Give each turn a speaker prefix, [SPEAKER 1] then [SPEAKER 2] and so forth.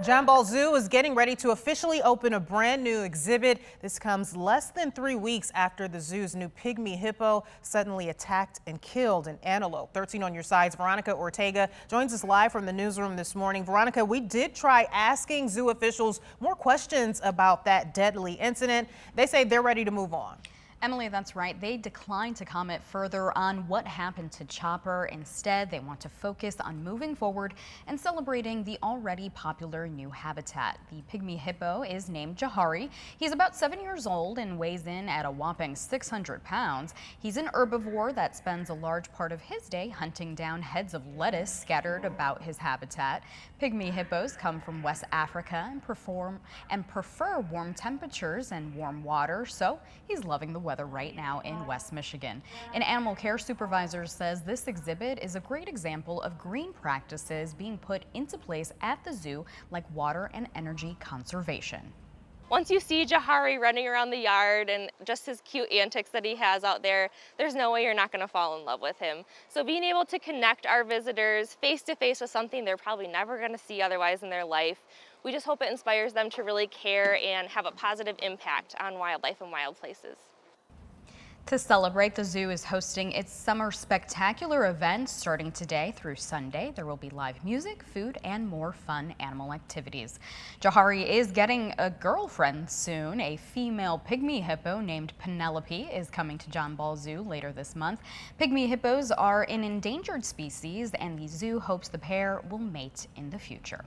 [SPEAKER 1] John Ball Zoo is getting ready to officially open a brand new exhibit. This comes less than three weeks after the zoo's new pygmy hippo suddenly attacked and killed an antelope. 13 on your sides, Veronica Ortega joins us live from the newsroom this morning. Veronica, we did try asking zoo officials more questions about that deadly incident. They say they're ready to move on.
[SPEAKER 2] Emily, that's right. They declined to comment further on what happened to Chopper. Instead, they want to focus on moving forward and celebrating the already popular new habitat. The pygmy hippo is named Jahari. He's about seven years old and weighs in at a whopping 600 pounds. He's an herbivore that spends a large part of his day hunting down heads of lettuce scattered about his habitat. Pygmy hippos come from West Africa and perform and prefer warm temperatures and warm water, so he's loving the weather weather right now in West Michigan. An animal care supervisor says this exhibit is a great example of green practices being put into place at the zoo like water and energy conservation.
[SPEAKER 3] Once you see Jahari running around the yard and just his cute antics that he has out there, there's no way you're not gonna fall in love with him. So being able to connect our visitors face to face with something they're probably never gonna see otherwise in their life, we just hope it inspires them to really care and have a positive impact on wildlife and wild places.
[SPEAKER 2] To celebrate, the zoo is hosting its Summer Spectacular event starting today through Sunday. There will be live music, food, and more fun animal activities. Jahari is getting a girlfriend soon. A female pygmy hippo named Penelope is coming to John Ball Zoo later this month. Pygmy hippos are an endangered species, and the zoo hopes the pair will mate in the future.